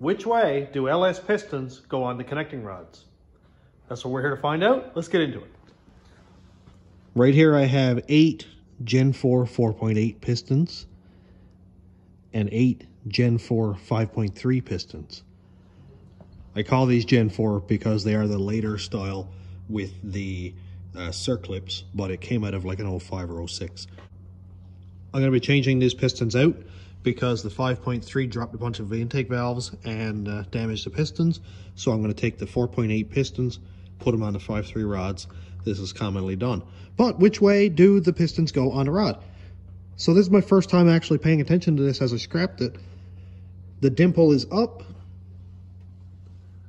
which way do LS pistons go on the connecting rods? That's what we're here to find out. Let's get into it. Right here I have eight Gen 4 4.8 pistons and eight Gen 4 5.3 pistons. I call these Gen 4 because they are the later style with the uh, circlips, but it came out of like an 05 or 06. I'm going to be changing these pistons out because the 5.3 dropped a bunch of intake valves and uh, damaged the pistons. So I'm going to take the 4.8 pistons, put them on the 5.3 rods. This is commonly done. But which way do the pistons go on a rod? So this is my first time actually paying attention to this as I scrapped it. The dimple is up,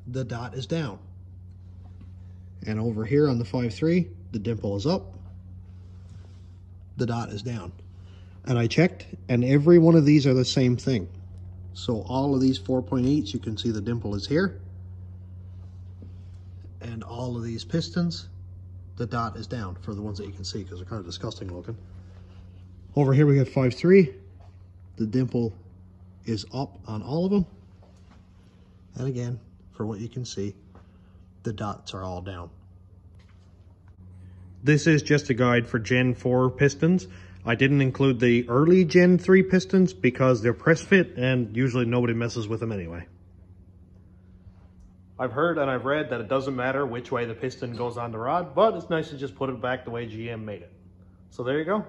the dot is down. And over here on the 5.3, the dimple is up, the dot is down. And I checked, and every one of these are the same thing. So all of these 4.8s, you can see the dimple is here. And all of these pistons, the dot is down for the ones that you can see because they're kind of disgusting looking. Over here we got 5.3. The dimple is up on all of them. And again, for what you can see, the dots are all down. This is just a guide for Gen 4 pistons. I didn't include the early Gen 3 pistons because they're press fit and usually nobody messes with them anyway. I've heard and I've read that it doesn't matter which way the piston goes on the rod, but it's nice to just put it back the way GM made it. So there you go.